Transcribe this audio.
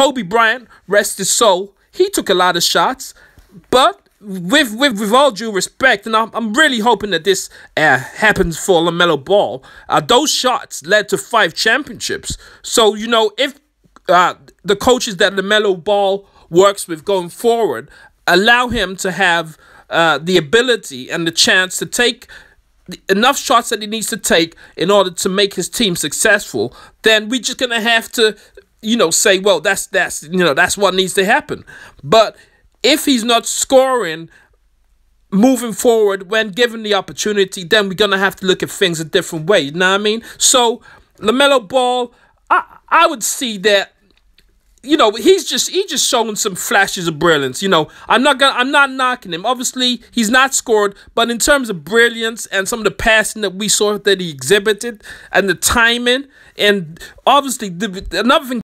Kobe Bryant, rest his soul, he took a lot of shots, but with with with all due respect, and I'm, I'm really hoping that this uh, happens for Lamelo Ball. Uh, those shots led to five championships. So you know if uh, the coaches that Lamelo Ball works with going forward allow him to have uh, the ability and the chance to take enough shots that he needs to take in order to make his team successful, then we're just gonna have to, you know, say, well, that's that's you know that's what needs to happen. But if he's not scoring moving forward when given the opportunity, then we're gonna have to look at things a different way. You know what I mean? So Lamelo Ball, I I would see that you know, he's just he's just showing some flashes of brilliance. You know, I'm not gonna I'm not knocking him. Obviously, he's not scored, but in terms of brilliance and some of the passing that we saw that he exhibited and the timing, and obviously the, another thing